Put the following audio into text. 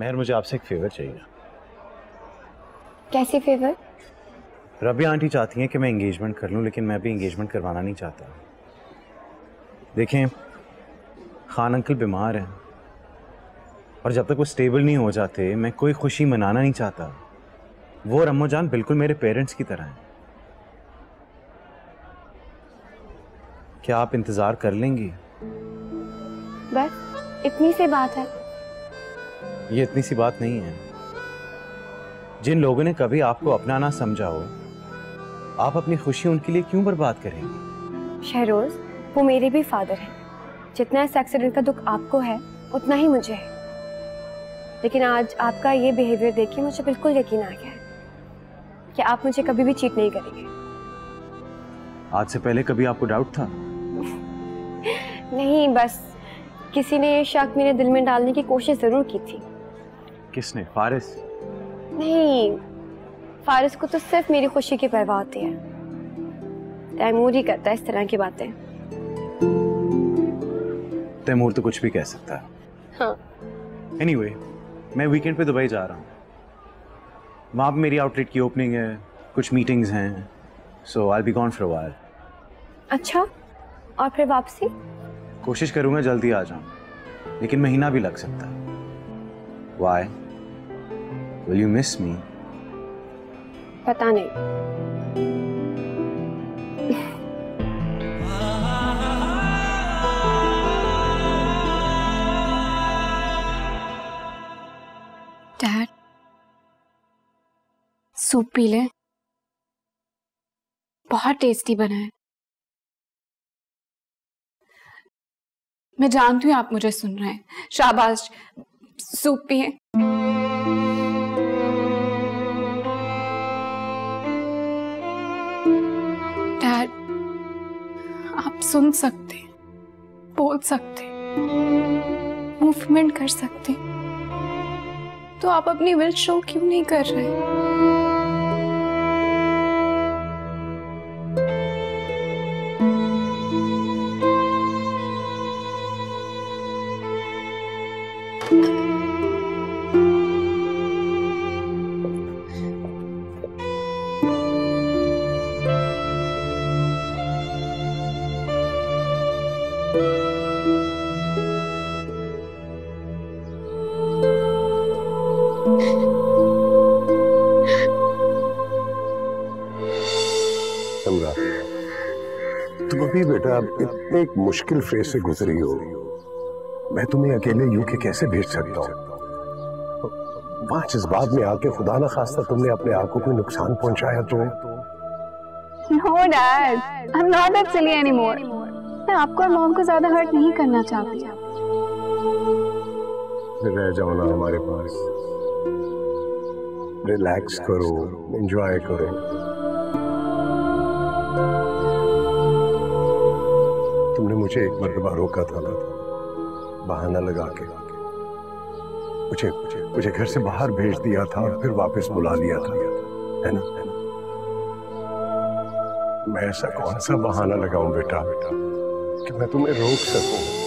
मेहर मुझे आपसे एक फेवर चाहिए। कैसी फेवर रबी आंटी चाहती हैं कि मैं इंगेजमेंट कर लूँ लेकिन मैं भी इंगेजमेंट करवाना नहीं चाहता। देखें खान अंकल बीमार हैं और जब तक वो स्टेबल नहीं हो जाते मैं कोई खुशी मनाना नहीं चाहता। वो और अम्मो जान बिल्कुल मेरे पेरेंट्स की तरह हैं। क्या आप इंतज़ार कर लेंगी? बस इतनी सी बात है। ये इतनी सी बात नहीं है। जिन लोगों ने कभी आपको अपना ना समझा हो आप अपनी खुशी उनके लिए क्यों बर्बाद करेंगे? शहरोज वो मेरे भी फादर हैं। जितना इस एक्सीडेंट का दुख आपको है उतना ही मुझे है। लेकिन आज आपका ये बिहेवियर देख के मुझे बिल्कुल यकीन आ गया है कि आप मुझे कभी भी चीट नहीं करेंगे। आज से पहले कभी आपको डाउट था? नहीं बस किसी ने ये शक मेरे दिल में डालने की कोशिश ज़रूर की थी। किसने? फारिस? नहीं फारिस को तो सिर्फ़ मेरी खुशी की परवाह होती है। तैमूर ही करता है इस तरह की बातें। तैमूर तो कुछ भी कह सकता है। हाँ। एनीवे anyway, मैं वीकेंड पे दुबई जा रहा हूँ। वहाँ पे मेरी आउटलेट की ओपनिंग है कुछ मीटिंग्स हैं so I be gone for अच्छा? और फिर वापसी? कोशिश करूँगा जल्दी आ जाऊँ लेकिन महीना भी लग सकता है। Why will you miss me पता नहीं। डैड सूप पी ले। बहुत टेस्टी बना है। मैं जानती हूँ आप मुझे सुन रहे हैं। शाबाश। सूप पिए। आप सुन सकते, बोल सकते, मूवमेंट कर सकते। तो आप अपनी विल शो क्यों नहीं कर रहे? समझा तुम अभी बेटा इतने एक मुश्किल फ़ेज़ से गुजरी हो। मैं तुम्हें अकेले यूके कैसे भेज सकता हूँ? वहाँ जज्बात में आके खुदा ना खास्ता तुमने अपने आप को कोई नुकसान पहुँचाया तो? No, Dad. I'm not that silly anymore. मैं आपको और मॉम को ज़्यादा हर्ट नहीं करना चाहती। रह जाओ ना हमारे पास। रिलैक्स करो। एंजॉय करो। तुमने मुझे एक मरतबा रोका था ना? बहाना लगा के। मुझे मुझे घर से बाहर भेज दिया था और फिर वापस बुला लिया था। है ना? मैं ऐसा कौन सा बहाना लगाऊँ बेटा बेटा कि मैं तुम्हें रोक सकूँ?